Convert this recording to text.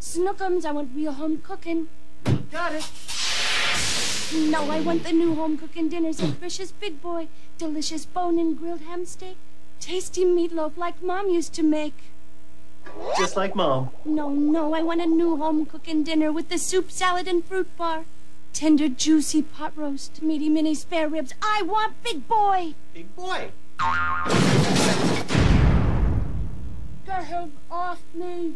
Snookums, I want real home cooking. Got it. No, I want the new home cooking dinners at Frisch's Big Boy. Delicious bone and grilled ham steak. Tasty meatloaf like Mom used to make. Just like Mom. No, no, I want a new home cooking dinner with the soup, salad, and fruit bar. Tender, juicy pot roast, meaty mini spare ribs. I want Big Boy! Big boy. Get him off me!